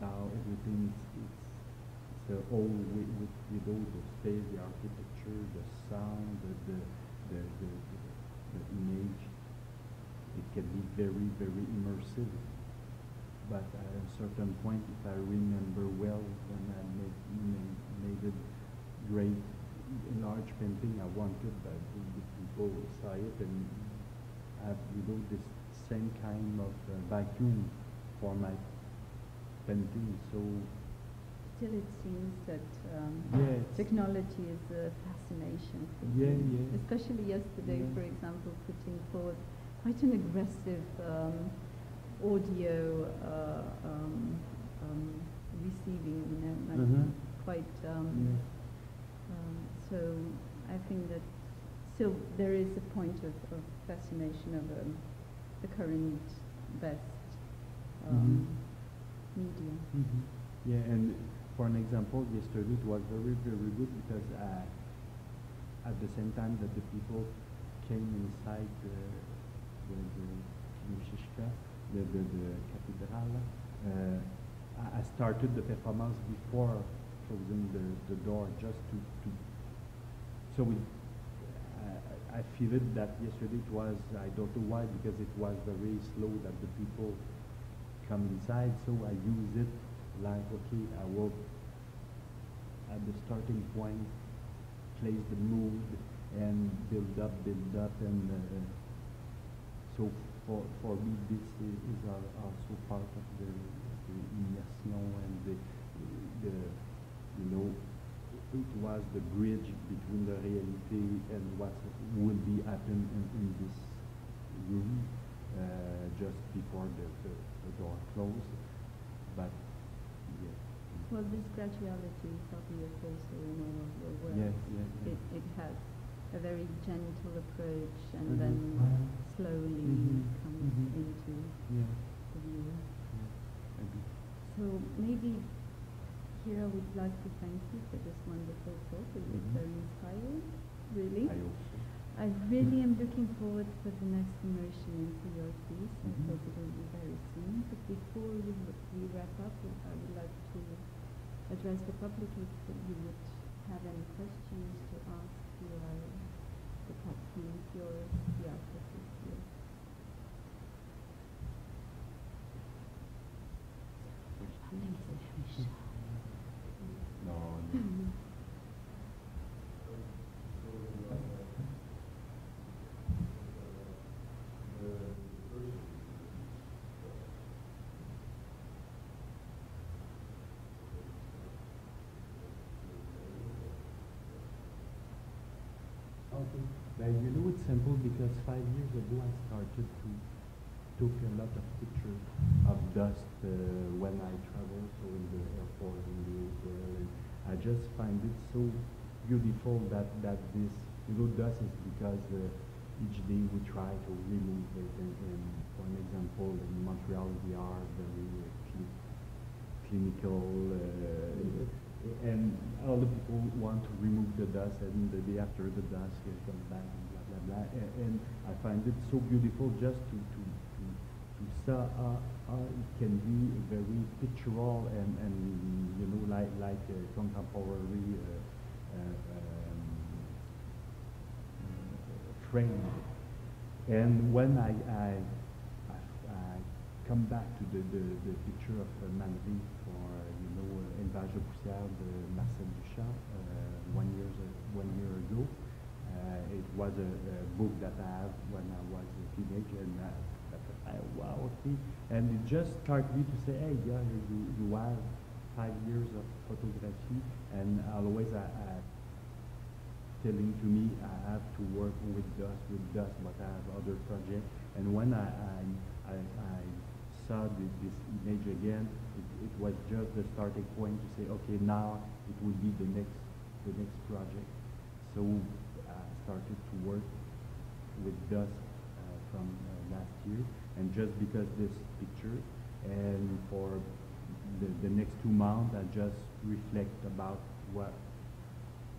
now everything is, it's, the old with, with, you know, the space, the architecture, the sound, the, the, the, the, the, the image. It can be very, very immersive. But at a certain point, if I remember well, when I made, made, made it great, large painting, I wanted that the, people saw it and have, you know, this same kind of uh, vacuum for my painting. So, Still, it seems that um, it's- technology is a fascination for Yeah, yeah. Especially yesterday, Yeah. for example, putting forth quite an aggressive um, audio uh, um, um, receiving, you know, like Mhm. quite. Um, yeah. So I think that still there is a point of, of fascination of um, the current best um, medium. Mhm. Yeah, and for an example, yesterday it was very, very good because uh, at the same time that the people came inside the, the, the Kinshishka, the, the, the cathedral, uh, I, I started the performance before closing the, the door just to, to so we, I, I feel it that yesterday it was, I don't know why, because it was very slow that the people come inside, so I use it like, okay, I will, at the starting point, place the mood and build up, build up, and uh, so for, for me, this is, is also part of the, the immersion and the, the, you know, it was the bridge between the reality and what would be happening in, in this room uh, just before the, the, the door closed. But yeah, Well, this graduality is obvious also in all of your work. yes, yes, yes. It, it has a very gentle approach and Mhm. then slowly Mhm. comes Mhm. into yeah, the view. yeah. So maybe here I would like to thank you for this wonderful talk. It was Mhm. very inspiring, really. I so. I really am looking forward for the next immersion into your piece. I Mhm. hope it will be very soon. But before we, we wrap up, I would like to address the public if you would have any questions to ask. You are the platform is yours, the artist is yours. No, no. Well, you know, it's simple because five years ago I started to took a lot of pictures of dust uh, when I travel, so in the airport, in the hotel. And I just find it so beautiful that, that this, you know, dust is because uh, each day we try to remove it. And, and for an example, in Montreal we are very uh, cli- clinical, uh, and all the people want to remove the dust, and the day after the dust uh, comes back, and blah blah blah. And, and I find it so beautiful just to to to, to see how, how it can be very pictorial and and you know like like uh, contemporary. Uh, uh, um, uh, frame. And when I, I, I, I come back to the, the, the picture of uh, uh, know, uh, Élevage de poussière de Marcel Duchamp uh, one, years, a- one year ago, uh, it was a, a book that I have when I was a teenager and uh, that I, wow, okay. And it just started me to say, hey, yeah, you, you have five years of photography, and always I, I telling to me I have to work with dust, with dust, but I have other projects. And when I, I, I, I saw this image again, it, was just the starting point to say, okay, now it will be the next, the next project. So I started to work with dust uh, from uh, last year, and just because this picture, and for the, the next two months, I just reflect about what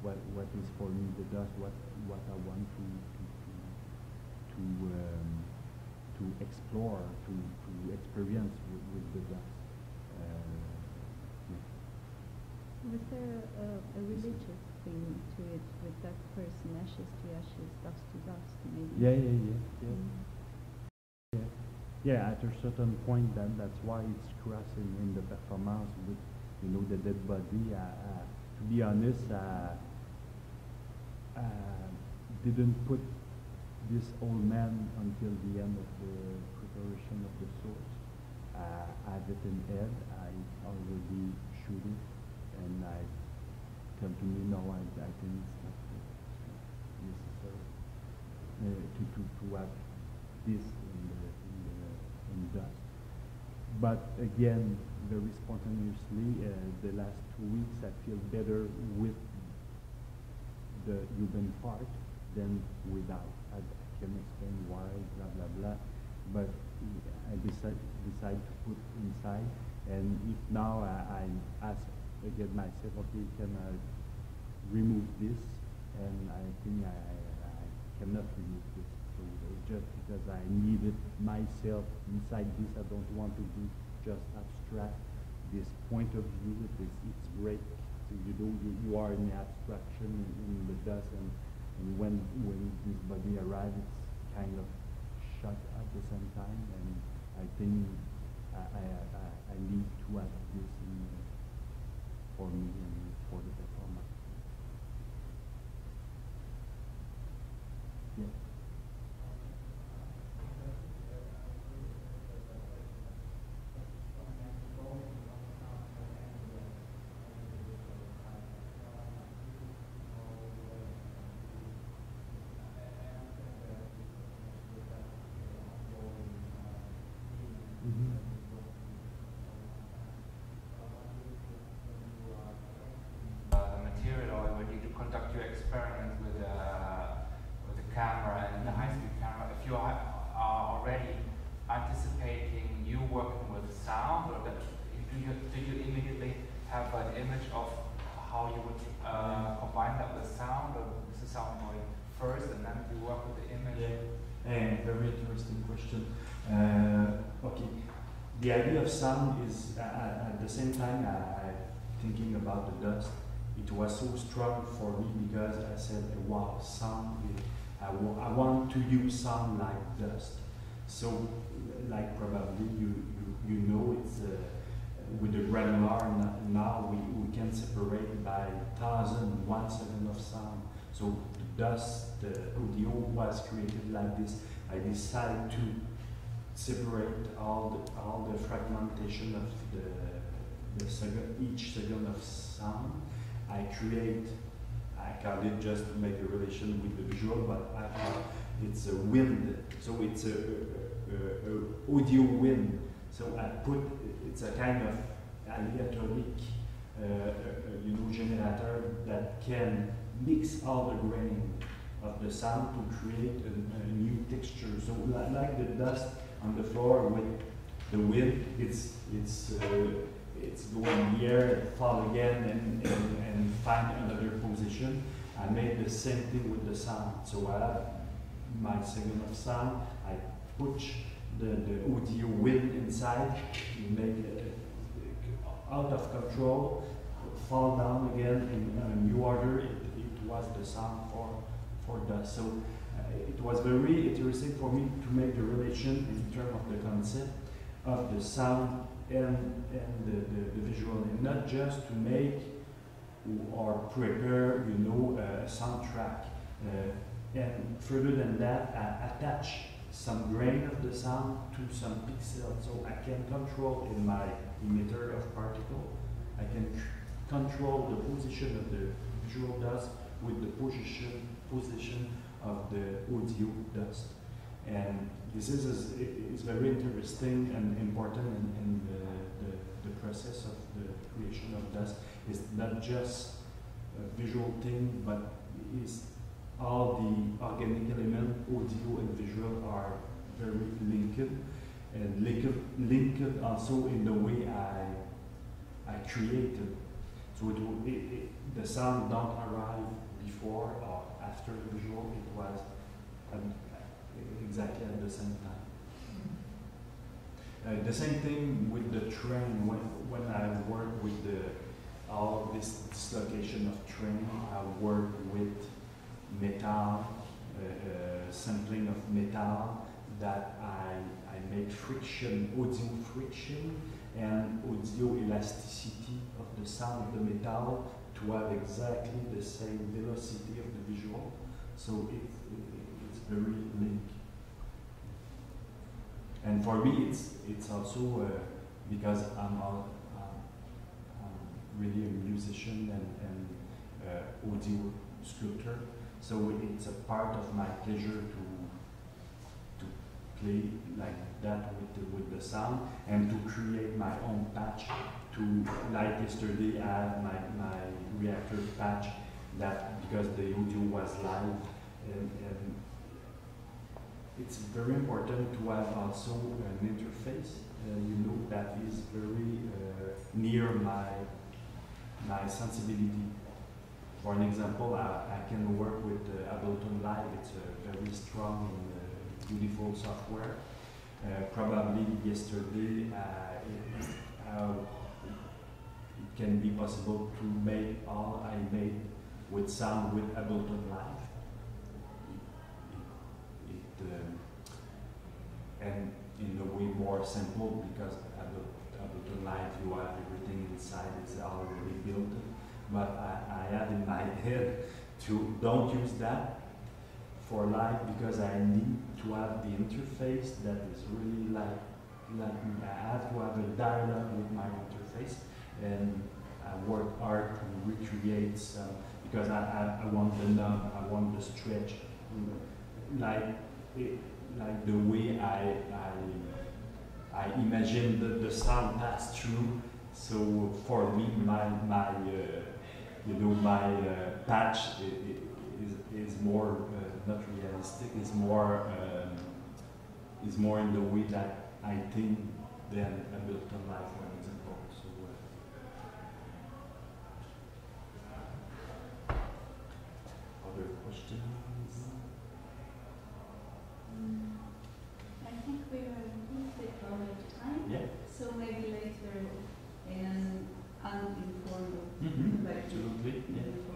what what is for me the dust, what what I want to to to to, um, to explore, to to experience with, with the dust. Was there a, a religious thing to it with that person, ashes to ashes, dust to dust, maybe? Yeah, yeah, yeah, yeah. Mm. Yeah, yeah. At a certain point, then that's why it's crossing in the performance with, you know, the dead body. Uh, uh, to be honest, uh, uh, didn't put this old man until the end of the preparation of the source. Uh, have it in. I already shoot it, and I come to me no, I, I think it's not, necessary uh, to, to, to have this in the, in the in dust. But again, very spontaneously, uh, the last two weeks I feel better with the human part than without. I, I can explain why, blah blah blah. But I decide decide to put inside, and if now I, I ask again myself, okay, can I remove this? And I think I, I cannot remove this. So just because I need it myself inside this, I don't want to be just abstract. This point of view, it is, it's great. So you do, you, you are in the abstraction in, in the dust, and, and when when this body arrives, it's kind of shut at the same time. And I think I I, I, I need to have this in, for me and for the performance. Yeah. Mhm. uh, the material or when you do conduct your experiment with a with a camera and the high-speed camera, if you are, are already anticipating you working with sound, or that do you do you immediately have an image of how you would uh, combine that with sound, or is the sound going first and then you work with the image? Yeah, and very interesting question. Uh, okay, the idea of sound is uh, uh, at the same time I, I thinking about the dust. It was so strong for me because I said, "Wow, sound! is- I I want to use sound like dust." So, like probably you you, you know, it's uh, with the granular now we, we can separate by thousand one second of sound. So the dust, the audio was created like this. I decided to separate all the, all the fragmentation of the, the second, each second of sound. I create, I call it just to make a relation with the visual, but I it's a wind. So it's a, a, a, a audio wind. So I put, it's a kind of aleatoric, uh, you know, generator that can mix all the grain of the sound to create a, a new texture. So li- like the dust on the floor with the wind, it's it's uh, it's going here, fall again, and, and, and find another position. I made the same thing with the sound. So I have my second of sound. I push the, the audio wind inside, make it uh, out of control, fall down again in a new order. It, it was the sound for for dust. So it was very interesting for me to make the relation in terms of the concept of the sound and, and the, the, the visual, and not just to make or prepare, you know, a soundtrack. Uh, and further than that, I attach some grain of the sound to some pixels. So I can control in my emitter of particle, I can control the position of the visual dust with the position position of the audio dust. And this is, is, is very interesting and important in, in the, the, the process of the creation of dust. It's not just a visual thing, but is all the organic element, audio and visual are very linked and linked, linked also in the way I, I created. So it, it, it, the sound don't arrive before or after the visual, it was um, exactly at the same time. Uh, the same thing with the train. When when I work with the all this dislocation of train, I work with metal, uh, uh, sampling of metal that I I make friction, audio friction, and audio elasticity of the sound of the metal to have exactly the same velocity of the visual. So it, it it's very linked. And for me, it's it's also uh, because I'm, um, I'm really a musician and, and uh, audio sculptor. So it's a part of my pleasure to to play like that with the, with the sound and to create my own patch. To like yesterday, I had my, my Reaktor patch that because the audio was live and, and it's very important to have also an interface, uh, you know, that is very uh, near my my sensibility. For an example, I, I can work with uh, Ableton Live. It's a very strong and uh, beautiful software. Uh, probably yesterday, it can be possible to make all I made with sound with Ableton Live it, um, and in a way more simple because Ableton Live you have everything inside is already built. But I, I had in my head to don't use that for live because I need to have the interface that is really like like I have to have a dialogue with my interface and I work hard to recreate because I, I, I want the nub, I want the stretch like it, like the way I I I imagine the, the sound pass through. So for me, my my uh, you know my uh, patch is is more uh, not realistic. Is more um, is more in the way that I think than Ableton Live. Um, I think we are a little bit over time. Yeah. So maybe later um, in an uninformal mm -hmm. Absolutely. Yeah.